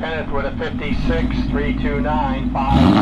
Kenneth with a 56, 329, 5.